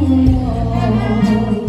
不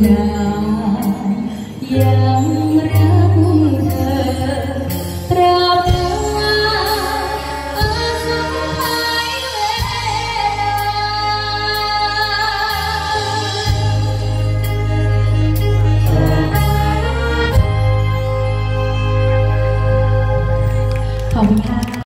now.